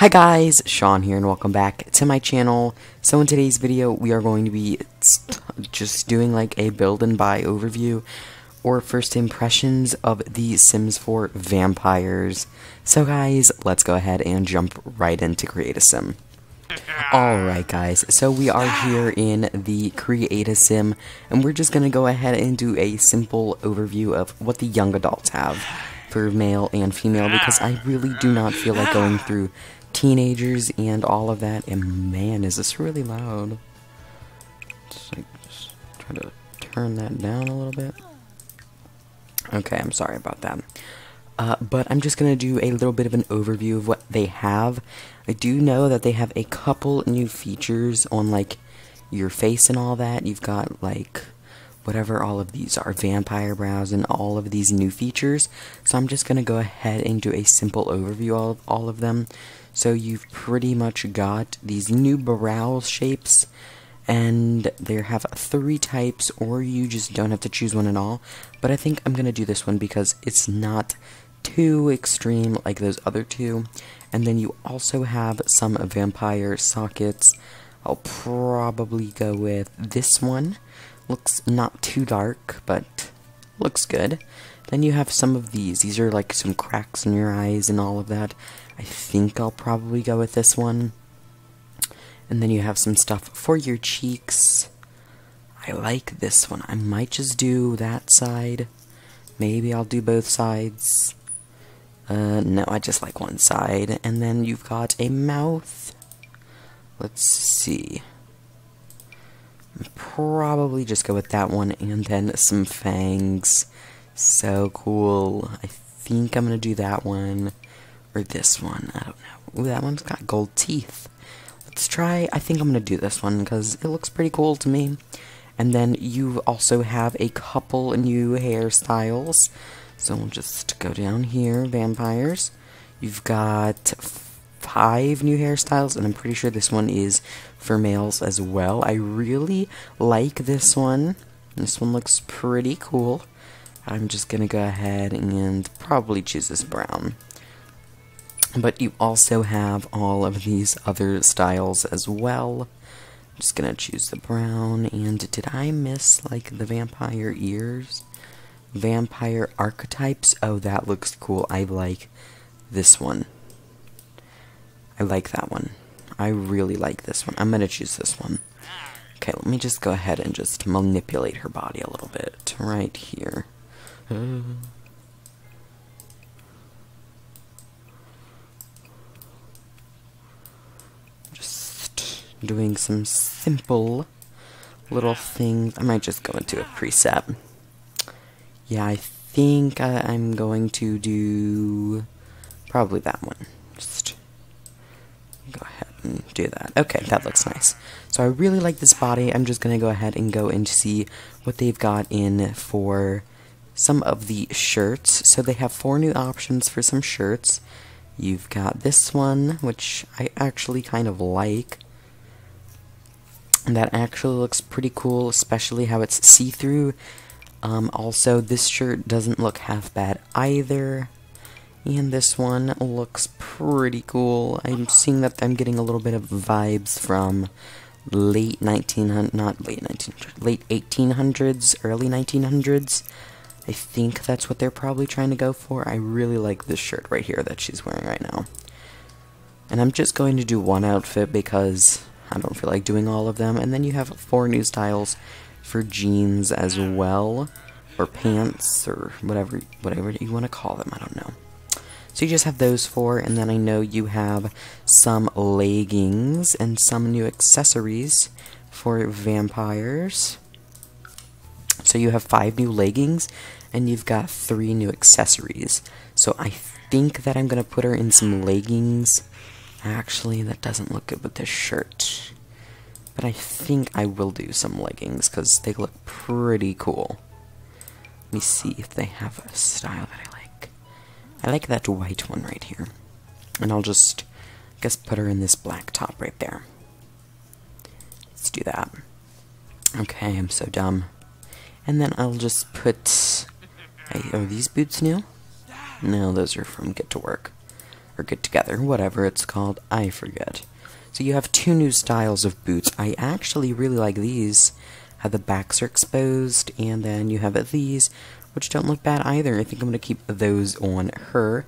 Hi guys, Sean here and welcome back to my channel. So in today's video we are going to be just doing like a build and buy overview or first impressions of the Sims 4 vampires. So guys, let's go ahead and jump right into Create a Sim. Alright guys, so we are here in the Create a Sim and we're just going to go ahead and do a simple overview of what the young adults have for male and female because I really do not feel like going through teenagers and all of that. And man, is this really loud. Just, like, just try to turn that down a little bit. Okay, I'm sorry about that. Uh, but I'm just going to do a little bit of an overview of what they have. I do know that they have a couple new features on, like, your face and all that. You've got, like, whatever all of these are, vampire brows and all of these new features. So I'm just going to go ahead and do a simple overview of all of them. So you've pretty much got these new brow shapes, and they have three types, or you just don't have to choose one at all. But I think I'm going to do this one because it's not too extreme like those other two. And then you also have some vampire sockets. I'll probably go with this one. Looks not too dark, but looks good. Then you have some of these. These are like some cracks in your eyes and all of that. I think I'll probably go with this one. And then you have some stuff for your cheeks. I like this one. I might just do that side. Maybe I'll do both sides. Uh, no, I just like one side. And then you've got a mouth. Let's see. Probably just go with that one and then some fangs. So cool. I think I'm gonna do that one. Or this one. I don't know. Ooh, that one's got gold teeth. Let's try, I think I'm to do this one because it looks pretty cool to me. And then you also have a couple new hairstyles. So we'll just go down here, vampires. You've got five new hairstyles, and I'm pretty sure this one is for males as well. I really like this one. This one looks pretty cool. I'm just to go ahead and probably choose this brown. But you also have all of these other styles as well. I'm just gonna choose the brown. And did I miss, like, the vampire ears? Vampire archetypes? Oh, that looks cool. I like this one. I like that one. I really like this one. I'm gonna choose this one. Okay, let me just go ahead and just manipulate her body a little bit. Right here. Uh. Doing some simple little things. I might just go into a preset. Yeah, I think I, I'm going to do probably that one. Just go ahead and do that. Okay, that looks nice. So I really like this body. I'm just going to go ahead and go and see what they've got in for some of the shirts. So they have four new options for some shirts. You've got this one, which I actually kind of like that actually looks pretty cool, especially how it's see-through. Um, also, this shirt doesn't look half bad either. And this one looks pretty cool. I'm seeing that I'm getting a little bit of vibes from late 1900, not late 1900, late 1800s, early 1900s. I think that's what they're probably trying to go for. I really like this shirt right here that she's wearing right now. And I'm just going to do one outfit because I don't feel like doing all of them. And then you have four new styles for jeans as well, or pants, or whatever, whatever you want to call them. I don't know. So you just have those four, and then I know you have some leggings and some new accessories for vampires. So you have five new leggings, and you've got three new accessories. So I think that I'm going to put her in some leggings Actually, that doesn't look good with this shirt. But I think I will do some leggings because they look pretty cool. Let me see if they have a style that I like. I like that white one right here. And I'll just, I guess, put her in this black top right there. Let's do that. Okay, I'm so dumb. And then I'll just put... Are these boots new? No, those are from Get to Work. Or get together, whatever it's called, I forget. So you have two new styles of boots. I actually really like these. How the backs are exposed, and then you have these, which don't look bad either. I think I'm going to keep those on her.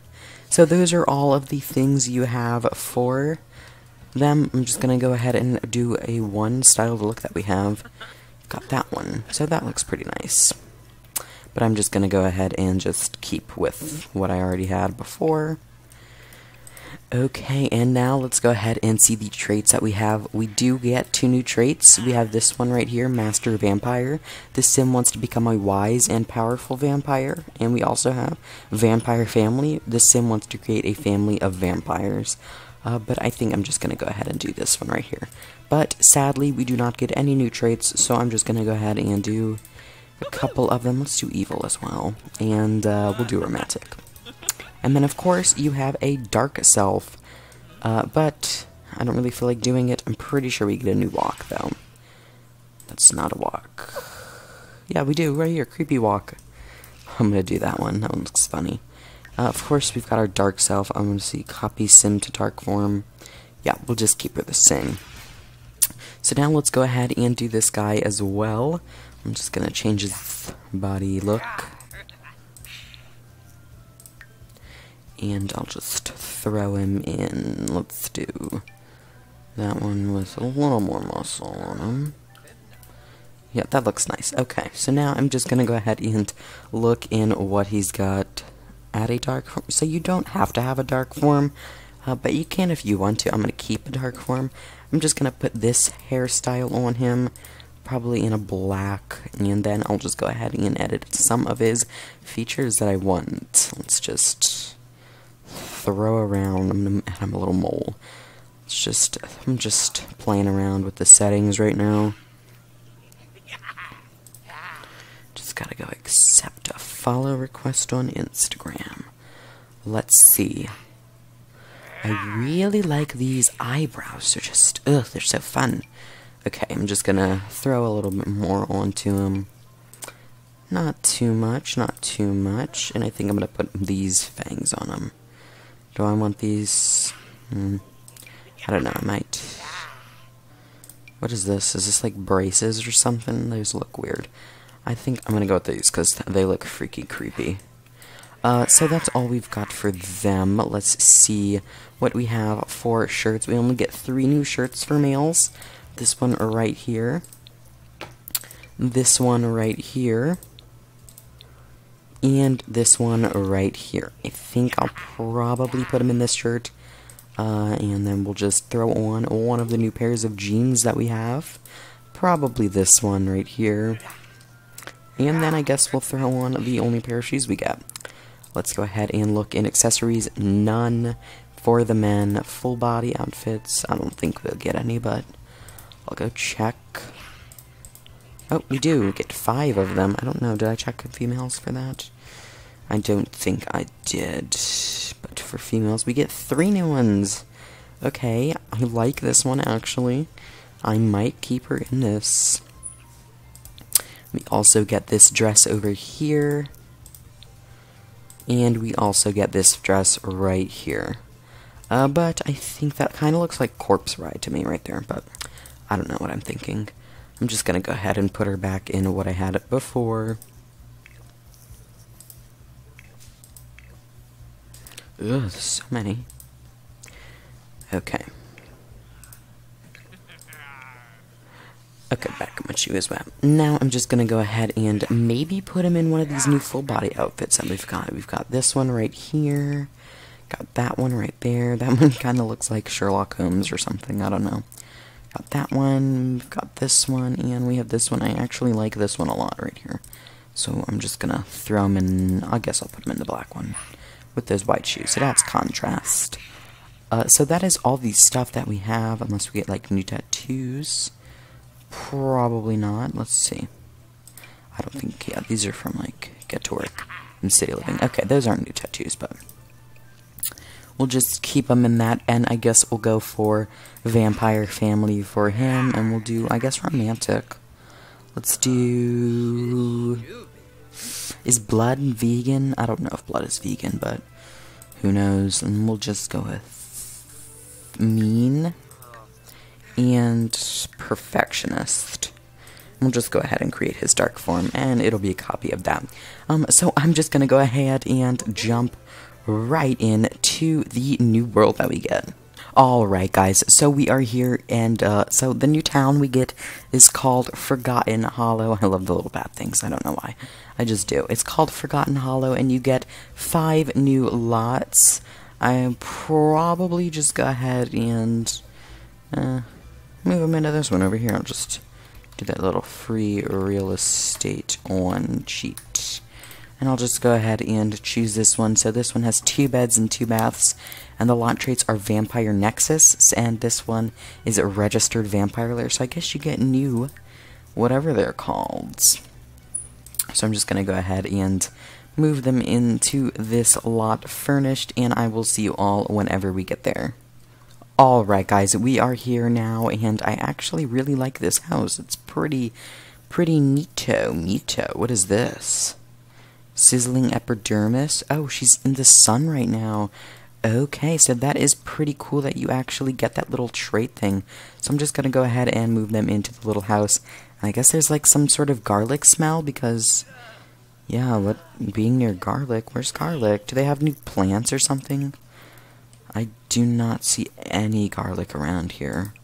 So those are all of the things you have for them. I'm just going to go ahead and do a one style look that we have. Got that one. So that looks pretty nice. But I'm just going to go ahead and just keep with what I already had before. Okay, and now let's go ahead and see the traits that we have. We do get two new traits. We have this one right here, Master Vampire. This sim wants to become a wise and powerful vampire. And we also have Vampire Family. This sim wants to create a family of vampires. Uh, but I think I'm just going to go ahead and do this one right here. But sadly, we do not get any new traits, so I'm just going to go ahead and do a couple of them. Let's do evil as well. And uh, we'll do romantic. And then, of course, you have a dark self. Uh, but I don't really feel like doing it. I'm pretty sure we get a new walk, though. That's not a walk. Yeah, we do, right here. Creepy walk. I'm to do that one. That one looks funny. Uh, of course, we've got our dark self. I'm to see copy sim to dark form. Yeah, we'll just keep her the same. So now let's go ahead and do this guy as well. I'm just going to change his body look. And I'll just throw him in. Let's do that one with a little more muscle on him. Yeah, that looks nice. Okay, so now I'm just gonna go ahead and look in what he's got at a dark form. So you don't have to have a dark form, uh, but you can if you want to. I'm gonna keep a dark form. I'm just gonna put this hairstyle on him, probably in a black, and then I'll just go ahead and edit some of his features that I want. Let's just throw around. I'm, gonna, I'm a little mole. It's just, I'm just playing around with the settings right now. Just gotta go accept a follow request on Instagram. Let's see. I really like these eyebrows. They're just, ugh, they're so fun. Okay, I'm just gonna throw a little bit more onto them. Not too much, not too much. And I think I'm gonna put these fangs on them. Do I want these? Hmm. I don't know, I might. What is this? Is this like braces or something? Those look weird. I think I'm gonna go with these because they look freaky creepy. Uh, so that's all we've got for them. Let's see what we have for shirts. We only get three new shirts for males. This one right here. This one right here and this one right here. I think I'll probably put them in this shirt, uh, and then we'll just throw on one of the new pairs of jeans that we have. Probably this one right here. And then I guess we'll throw on the only pair of shoes we get. Let's go ahead and look in accessories. None for the men. Full body outfits. I don't think we'll get any, but I'll go check. Oh, we do get five of them. I don't know. Did I check females for that? I don't think I did. But for females, we get three new ones. Okay, I like this one actually. I might keep her in this. We also get this dress over here. And we also get this dress right here. Uh, but I think that kind of looks like Corpse Bride to me right there, but I don't know what I'm thinking. I'm just going to go ahead and put her back in what I had it before. Ugh, there's so many. Okay. Okay, back on my shoe as well. Now I'm just gonna go ahead and maybe put him in one of these new full body outfits that we've got. We've got this one right here. Got that one right there. That one kind of looks like Sherlock Holmes or something. I don't know. Got that one, we've got this one, and we have this one. I actually like this one a lot right here. So I'm just gonna throw them in, I guess I'll put them in the black one with those white shoes. It adds contrast. Uh, so that is all the stuff that we have, unless we get like new tattoos. Probably not. Let's see. I don't think, yeah, these are from like Get to Work and City Living. Okay, those aren't new tattoos, but we'll just keep them in that, and I guess we'll go for Vampire Family for him, and we'll do, I guess, Romantic. Let's do... Is blood vegan? I don't know if blood is vegan, but Who knows? And we'll just go with mean and perfectionist. We'll just go ahead and create his dark form, and it'll be a copy of that. Um, so I'm just gonna go ahead and jump right in to the new world that we get. Alright guys, so we are here, and uh, so the new town we get is called Forgotten Hollow. I love the little bad things, I don't know why. I just do. It's called Forgotten Hollow, and you get five new lots. I probably just go ahead and uh, move them into this one over here. I'll just do that little free real estate on cheat. And I'll just go ahead and choose this one. So this one has two beds and two baths. And the lot traits are Vampire Nexus. And this one is a registered vampire lair. So I guess you get new, whatever they're called. So I'm just going to go ahead and move them into this lot furnished. And I will see you all whenever we get there. Alright guys, we are here now, and I actually really like this house. It's pretty, pretty neato, neato. What is this? Sizzling epidermis? Oh, she's in the sun right now. Okay, so that is pretty cool that you actually get that little trait thing. So I'm just going to go ahead and move them into the little house. And I guess there's like some sort of garlic smell because, yeah, what being near garlic, where's garlic? Do they have new plants or something? I do not see any garlic around here.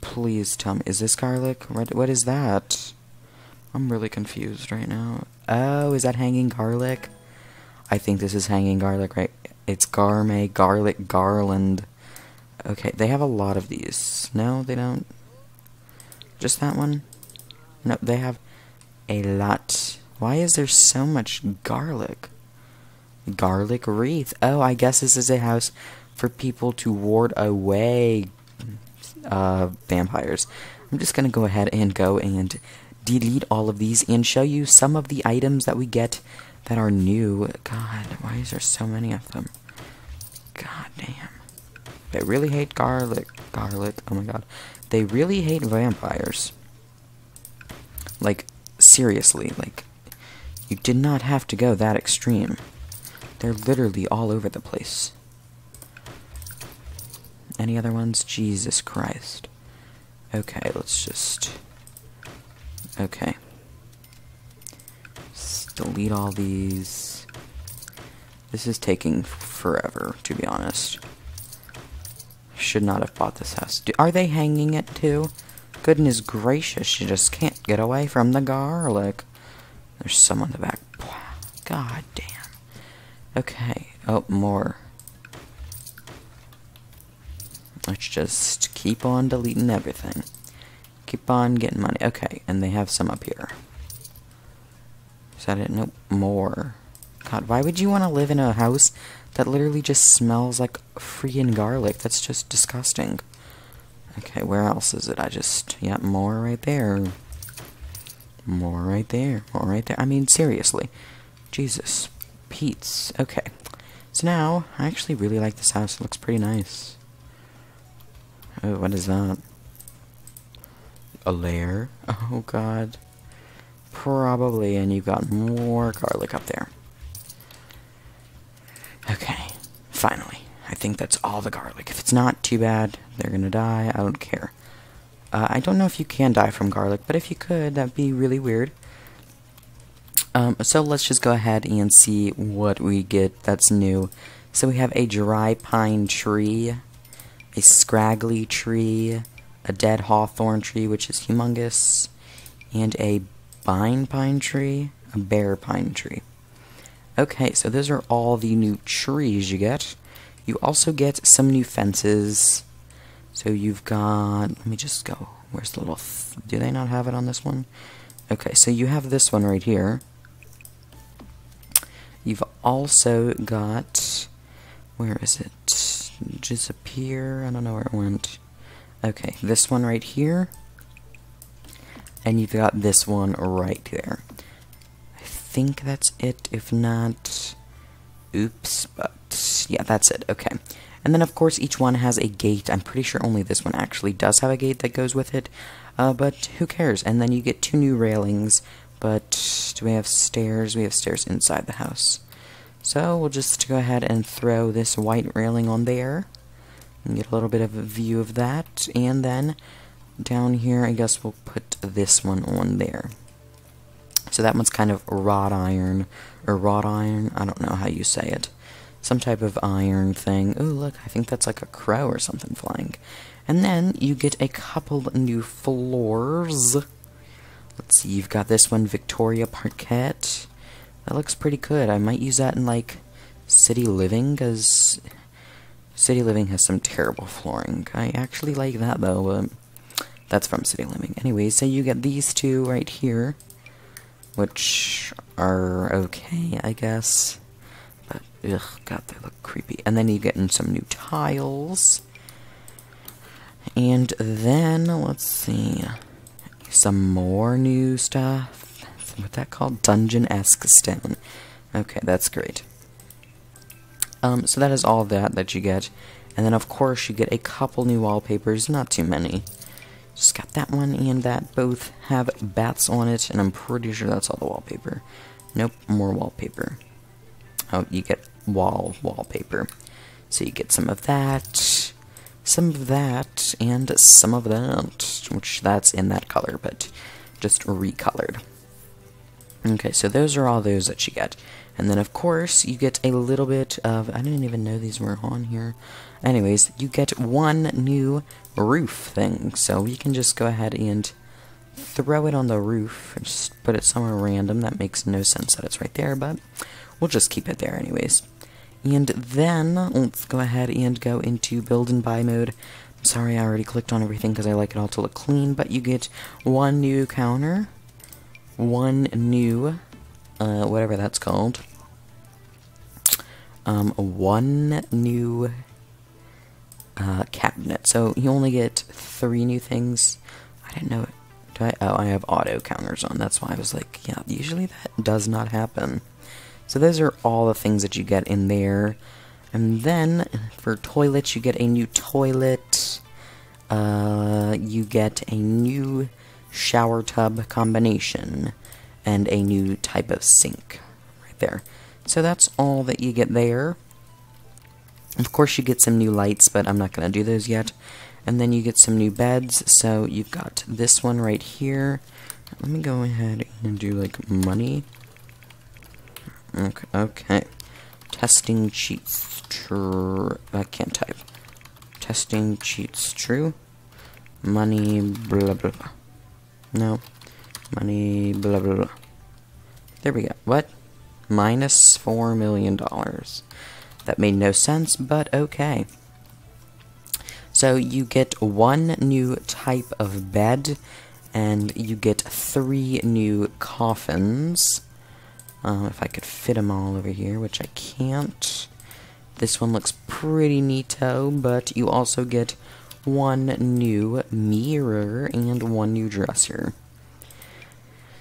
Please tell me, is this garlic? What, what is that? I'm really confused right now. Oh, is that hanging garlic? I think this is hanging garlic, right? It's gourmet garlic garland. Okay, they have a lot of these. No, they don't. Just that one? No, they have a lot. Why is there so much garlic? Garlic wreath. Oh, I guess this is a house for people to ward away uh, vampires. I'm just to go ahead and go and delete all of these and show you some of the items that we get that are new. God, why is there so many of them? God damn. They really hate garlic. Garlic. Oh my god. They really hate vampires. Like, seriously. Like, you did not have to go that extreme. They're literally all over the place. Any other ones? Jesus Christ. Okay, let's just... Okay. Just delete all these. This is taking forever, to be honest. Should not have bought this house. Do, are they hanging it too? Goodness gracious, you just can't get away from the garlic. There's some on the back. God damn. Okay. Oh, more. Let's just keep on deleting everything. Keep on getting money. Okay, and they have some up here. Is that it? Nope. More. God, why would you want to live in a house that literally just smells like freaking garlic? That's just disgusting. Okay, where else is it? I just... Yeah, more right there. More right there. More right there. I mean, seriously. Jesus. Pete's. Okay. So now, I actually really like this house. It looks pretty nice. Oh, what is that? A lair? Oh, God. Probably, and you've got more garlic up there. Okay. Finally. I think that's all the garlic. If it's not, too bad. They're gonna die. I don't care. Uh, I don't know if you can die from garlic, but if you could, that'd be really weird. Um, so let's just go ahead and see what we get that's new. So we have a dry pine tree, a scraggly tree, a dead hawthorn tree, which is humongous, and a vine pine tree, a bare pine tree. Okay, so those are all the new trees you get. You also get some new fences. So you've got, let me just go, where's the little, do they not have it on this one? Okay, so you have this one right here. You've also got, where is it? Disappear, I don't know where it went. Okay, this one right here. And you've got this one right there. I think that's it, if not, oops, but yeah, that's it, okay. And then, of course, each one has a gate. I'm pretty sure only this one actually does have a gate that goes with it. Uh, but who cares? And then you get two new railings but do we have stairs? We have stairs inside the house. So we'll just go ahead and throw this white railing on there. Get a little bit of a view of that. And then down here, I guess we'll put this one on there. So that one's kind of wrought iron, or wrought iron, I don't know how you say it. Some type of iron thing. Oh, look, I think that's like a crow or something flying. And then you get a couple new floors. Let's see, you've got this one, Victoria Parquet. That looks pretty good. I might use that in, like, City Living, because City Living has some terrible flooring. I actually like that, though, but that's from City Living. Anyway, so you get these two right here, which are okay, I guess. But, ugh, God, they look creepy. And then you get in some new tiles. And then, let's see, some more new stuff. What's that called? Dungeon-esque stone. Okay, that's great. Um, so that is all that that you get. And then, of course, you get a couple new wallpapers, not too many. Just got that one and that. Both have bats on it, and I'm pretty sure that's all the wallpaper. Nope, more wallpaper. Oh, you get wall wallpaper. So you get some of that, some of that, and some of that, which that's in that color, but just recolored. Okay, so those are all those that you get. And then, of course, you get a little bit of... I didn't even know these were on here. Anyways, you get one new roof thing. So we can just go ahead and throw it on the roof. Just put it somewhere random. That makes no sense that it's right there, but we'll just keep it there anyways. And then, let's go ahead and go into build and buy mode. sorry, I already clicked on everything because I like it all to look clean, but you get one new counter one new, uh, whatever that's called, um, one new uh, cabinet. So you only get three new things. I didn't know. Do I? Oh, I have auto counters on. That's why I was like, yeah. Usually that does not happen. So those are all the things that you get in there. And then for toilets, you get a new toilet. Uh, you get a new shower tub combination, and a new type of sink right there. So that's all that you get there. Of course, you get some new lights, but I'm not going to do those yet. And then you get some new beds. So you've got this one right here. Let me go ahead and do like money. Okay. okay. Testing cheats true. I can't type. Testing cheats true. Money blah blah blah. No. Money, blah, blah, blah. There we go. What? $4 million. That made no sense, but okay. So you get one new type of bed, and you get three new coffins. Uh, if I could fit them all over here, which I can't. This one looks pretty neato, but you also get one new mirror and one new dresser.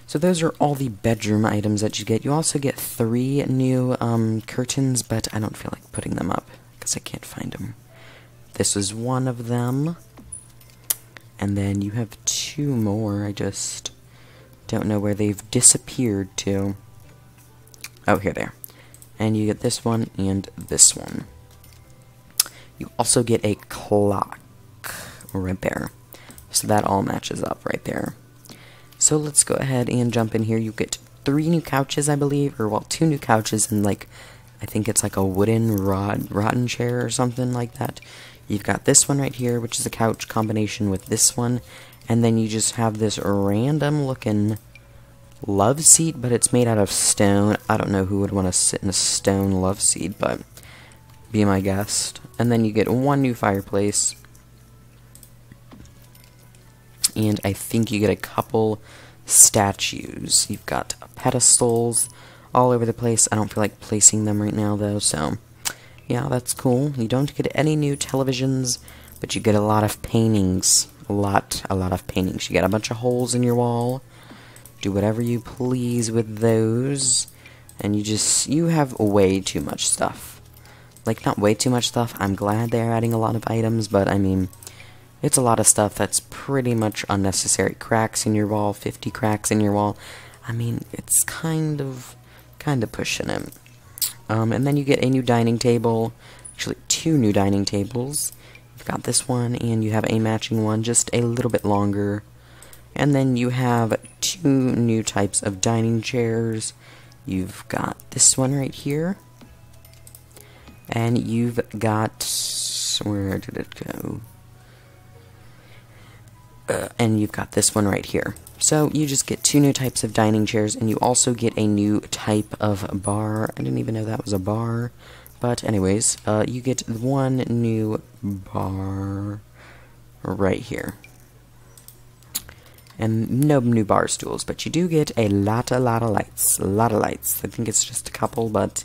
So those are all the bedroom items that you get. You also get three new um, curtains, but I don't feel like putting them up because I can't find them. This is one of them. And then you have two more. I just don't know where they've disappeared to. Oh, here they are. And you get this one and this one. You also get a clock right there. So that all matches up right there. So let's go ahead and jump in here. You get three new couches, I believe, or well, two new couches and like, I think it's like a wooden rod, rotten chair or something like that. You've got this one right here, which is a couch combination with this one, and then you just have this random looking love seat, but it's made out of stone. I don't know who would want to sit in a stone love seat, but be my guest. And then you get one new fireplace, and I think you get a couple statues. You've got pedestals all over the place. I don't feel like placing them right now, though, so yeah, that's cool. You don't get any new televisions, but you get a lot of paintings. A lot, a lot of paintings. You get a bunch of holes in your wall. Do whatever you please with those. And you just, you have way too much stuff. Like, not way too much stuff. I'm glad they're adding a lot of items, but I mean, it's a lot of stuff that's pretty much unnecessary. Cracks in your wall, 50 cracks in your wall. I mean, it's kind of, kind of pushing it. Um, and then you get a new dining table, actually two new dining tables. You've got this one, and you have a matching one, just a little bit longer. And then you have two new types of dining chairs. You've got this one right here. And you've got... Where did it go? Uh, and you've got this one right here. So you just get two new types of dining chairs, and you also get a new type of bar. I didn't even know that was a bar. But anyways, uh, you get one new bar right here. And no new bar stools, but you do get a lot, a lot of lights. A lot of lights. I think it's just a couple, but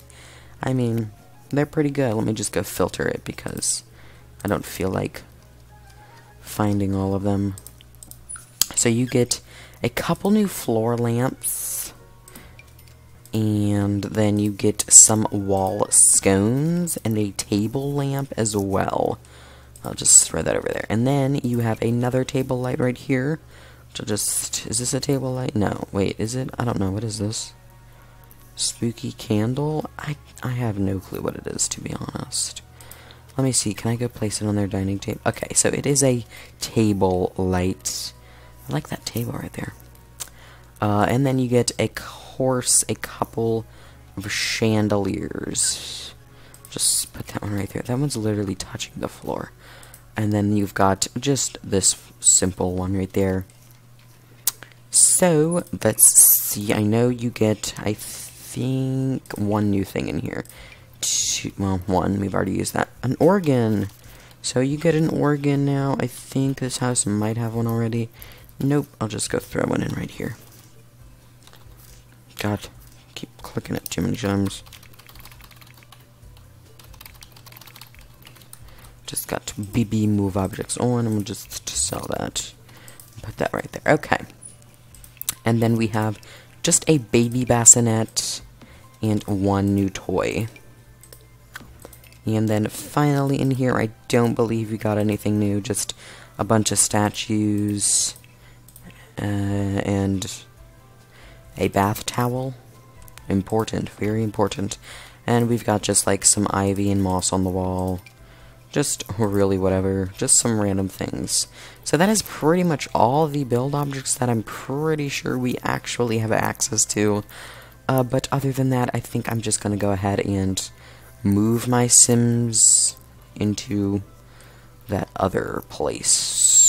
I mean, they're pretty good. Let me just go filter it because I don't feel like finding all of them. So you get a couple new floor lamps, and then you get some wall scones and a table lamp as well. I'll just throw that over there. And then you have another table light right here. I'll just... Is this a table light? No. Wait, is it? I don't know. What is this? Spooky candle? I, I have no clue what it is, to be honest. Let me see. Can I go place it on their dining table? Okay, so it is a table light. I like that table right there. Uh, and then you get a course, a couple of chandeliers. Just put that one right there. That one's literally touching the floor. And then you've got just this simple one right there. So, let's see. I know you get, I think, one new thing in here. Two, well, one. We've already used that. An organ. So you get an organ now. I think this house might have one already. Nope, I'll just go throw one in right here. God, keep clicking it too many times. Just got to BB move objects on, and we'll just sell that. Put that right there. Okay. And then we have just a baby bassinet and one new toy. And then finally in here, I don't believe we got anything new, just a bunch of statues uh, and a bath towel. Important, very important. And we've got just like some ivy and moss on the wall. Just really whatever, just some random things. So that is pretty much all the build objects that I'm pretty sure we actually have access to. Uh, but other than that, I think I'm just going to go ahead and move my Sims into that other place.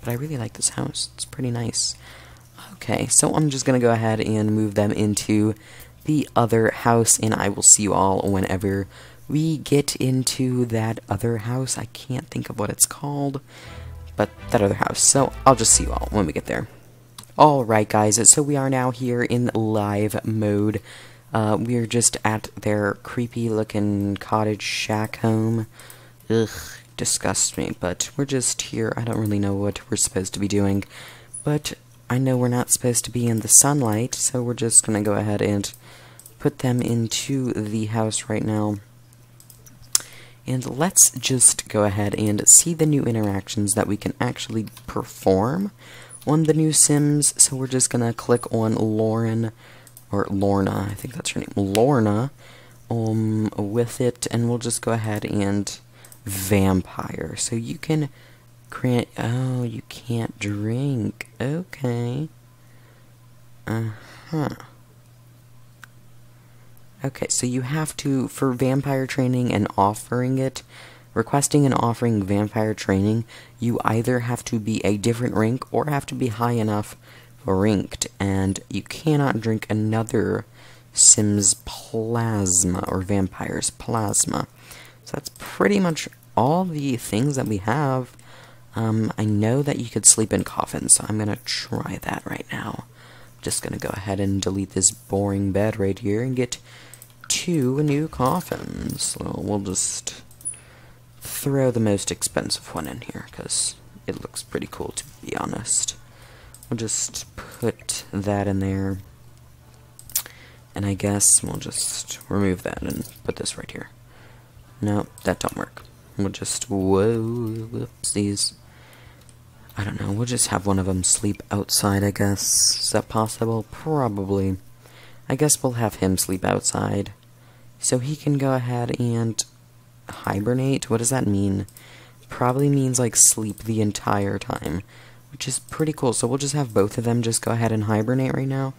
But I really like this house. It's pretty nice. Okay, so I'm just going to go ahead and move them into the other house, and I will see you all whenever we get into that other house. I can't think of what it's called, but that other house. So I'll just see you all when we get there. Alright guys, so we are now here in live mode. Uh, we're just at their creepy looking cottage shack home. Ugh, disgusts me, but we're just here. I don't really know what we're supposed to be doing, but I know we're not supposed to be in the sunlight, so we're just gonna go ahead and put them into the house right now. And let's just go ahead and see the new interactions that we can actually perform on the new Sims. So we're just gonna click on Lauren, or Lorna, I think that's her name, Lorna, um, with it, and we'll just go ahead and vampire. So you can Grant, oh, you can't drink. Okay. Uh-huh. Okay, so you have to, for vampire training and offering it, requesting and offering vampire training, you either have to be a different rank or have to be high enough ranked, and you cannot drink another Sims plasma, or vampire's plasma. So that's pretty much all the things that we have. Um, I know that you could sleep in coffins, so I'm gonna try that right now. I'm just gonna go ahead and delete this boring bed right here and get two new coffins. So we'll just throw the most expensive one in here, because it looks pretty cool, to be honest. We'll just put that in there. And I guess we'll just remove that and put this right here. No, that don't work. We'll just, whoa, whoopsies. I don't know, we'll just have one of them sleep outside, I guess. Is that possible? Probably. I guess we'll have him sleep outside. So he can go ahead and hibernate. What does that mean? Probably means like sleep the entire time, which is pretty cool. So we'll just have both of them just go ahead and hibernate right now.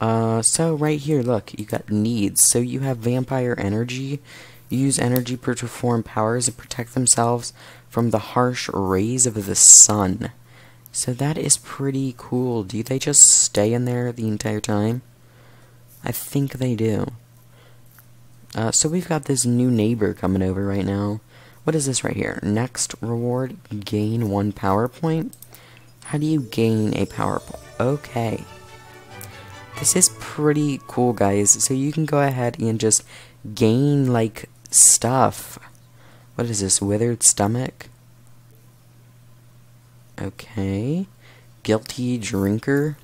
Uh, so right here, look, you got needs. So you have vampire energy. Use energy to perform powers and protect themselves from the harsh rays of the sun. So that is pretty cool. Do they just stay in there the entire time? I think they do. Uh, so we've got this new neighbor coming over right now. What is this right here? Next reward, gain one power point. How do you gain a power point? Okay. This is pretty cool, guys. So you can go ahead and just gain, like, stuff. What is this? Withered stomach? Okay. Guilty drinker.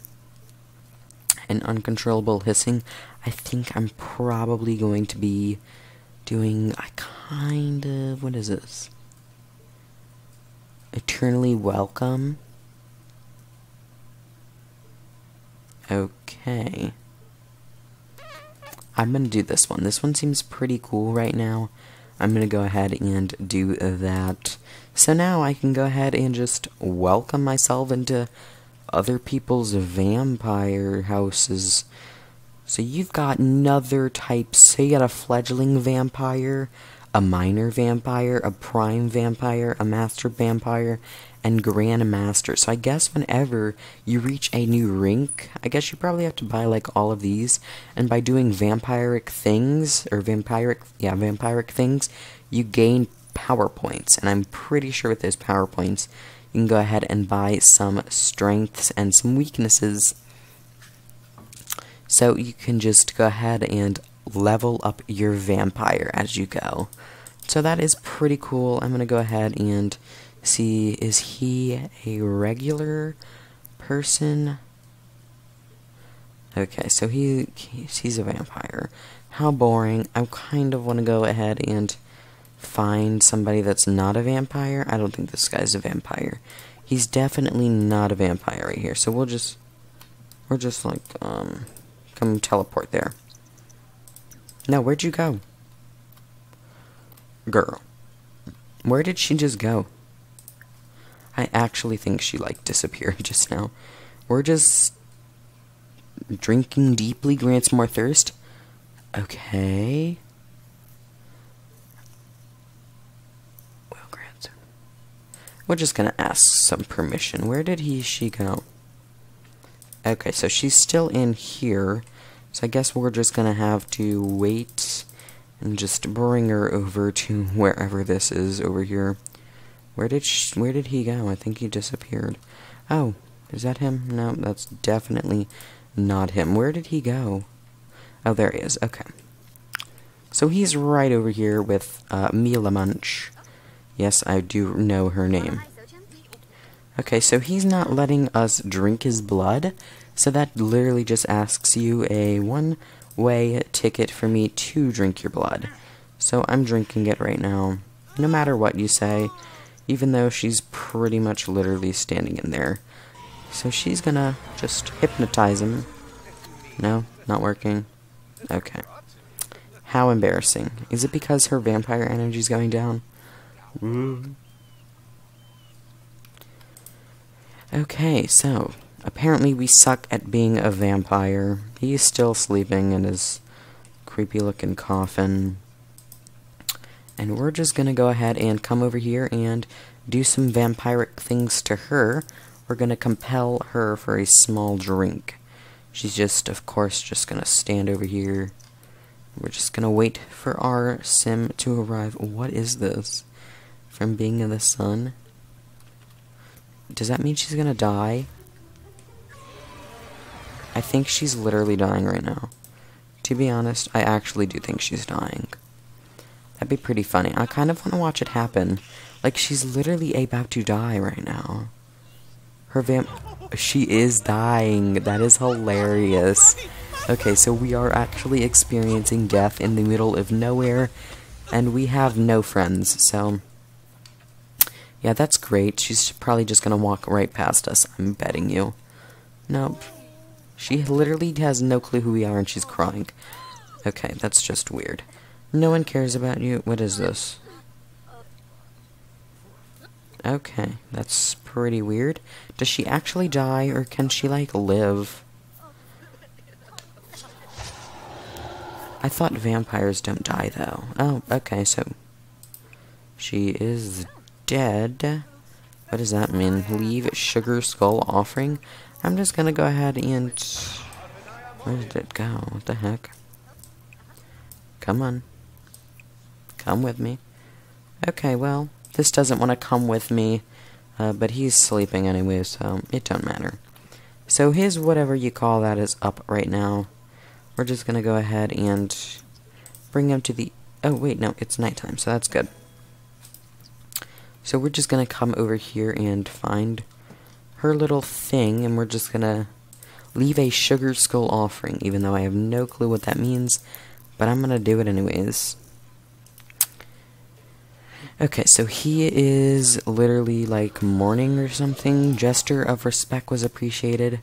And uncontrollable hissing. I think I'm probably going to be doing a kind of. What is this? Eternally welcome. Okay. I'm gonna do this one. This one seems pretty cool right now. I'm gonna go ahead and do that. So now I can go ahead and just welcome myself into other people's vampire houses. So you've got another type. So you got a fledgling vampire, a minor vampire, a prime vampire, a master vampire, and grandmaster. So I guess whenever you reach a new rink, I guess you probably have to buy like all of these. And by doing vampiric things or vampiric, yeah, vampiric things, you gain power points. And I'm pretty sure with those power points, you can go ahead and buy some strengths and some weaknesses. So you can just go ahead and level up your vampire as you go. So that is pretty cool. I'm going to go ahead and see, is he a regular person? Okay, so he he's a vampire. How boring. I kind of want to go ahead and find somebody that's not a vampire. I don't think this guy's a vampire. He's definitely not a vampire right here. So we'll just we're just like um come teleport there. Now, where'd you go? Girl. Where did she just go? I actually think she, like, disappeared just now. We're just... Drinking deeply grants more thirst? Okay. Well. We're just gonna ask some permission. Where did he, she go? Okay, so she's still in here. So I guess we're just gonna have to wait and just bring her over to wherever this is over here. Where did where did he go? I think he disappeared. Oh, is that him? No, that's definitely not him. Where did he go? Oh, there he is. Okay. So he's right over here with uh, Mila Munch. Yes, I do know her name. Okay, so he's not letting us drink his blood, so that literally just asks you a one-way ticket for me to drink your blood. So I'm drinking it right now. No matter what you say, even though she's pretty much literally standing in there. So she's gonna just hypnotize him. No, not working. Okay. How embarrassing. Is it because her vampire energy's going down? Okay, so apparently we suck at being a vampire. He's still sleeping in his creepy looking coffin. And we're just gonna go ahead and come over here and do some vampiric things to her. We're gonna compel her for a small drink. She's just, of course, just gonna stand over here. We're just gonna wait for our sim to arrive. What is this? From being in the sun? Does that mean she's gonna die? I think she's literally dying right now. To be honest, I actually do think she's dying. That'd be pretty funny. I kind of want to watch it happen. Like, she's literally about to die right now. Her vamp... She is dying. That is hilarious. Okay, so we are actually experiencing death in the middle of nowhere, and we have no friends, so... Yeah, that's great. She's probably just gonna walk right past us, I'm betting you. Nope. She literally has no clue who we are, and she's crying. Okay, that's just weird. No one cares about you. What is this? Okay, that's pretty weird. Does she actually die, or can she, like, live? I thought vampires don't die, though. Oh, okay, so... She is dead. What does that mean? Leave Sugar Skull offering? I'm just gonna go ahead and... Where did it go? What the heck? Come on. Come with me. Okay, well, this doesn't want to come with me, uh, but he's sleeping anyway, so it don't matter. So his whatever you call that is up right now. We're just gonna go ahead and bring him to the... Oh, wait, no, it's nighttime, so that's good. So we're just gonna come over here and find her little thing, and we're just gonna leave a sugar skull offering, even though I have no clue what that means, but I'm gonna do it anyways. Okay, so he is literally like mourning or something. Gesture of respect was appreciated.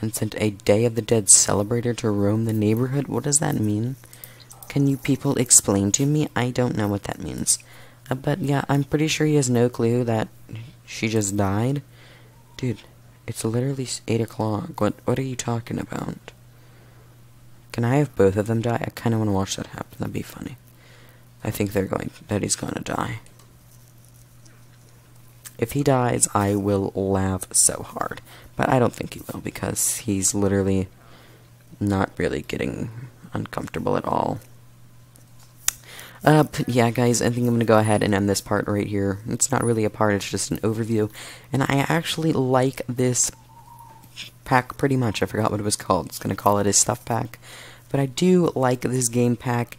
And sent a Day of the Dead celebrator to roam the neighborhood. What does that mean? Can you people explain to me? I don't know what that means. Uh, but yeah, I'm pretty sure he has no clue that she just died. Dude, it's literally 8 o'clock. What, what are you talking about? Can I have both of them die? I kind of want to watch that happen. That'd be funny. I think they're going that he's going to die. If he dies, I will laugh so hard. But I don't think he will because he's literally not really getting uncomfortable at all. Uh, but yeah, guys, I think I'm going to go ahead and end this part right here. It's not really a part, it's just an overview. And I actually like this pack pretty much. I forgot what it was called. It's going to call it a stuff pack. But I do like this game pack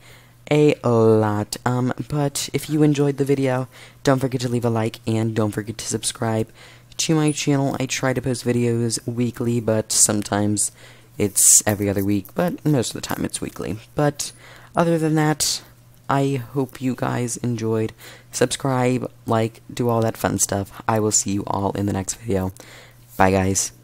a lot. Um, but if you enjoyed the video, don't forget to leave a like and don't forget to subscribe to my channel. I try to post videos weekly, but sometimes it's every other week, but most of the time it's weekly. But other than that, I hope you guys enjoyed. Subscribe, like, do all that fun stuff. I will see you all in the next video. Bye, guys.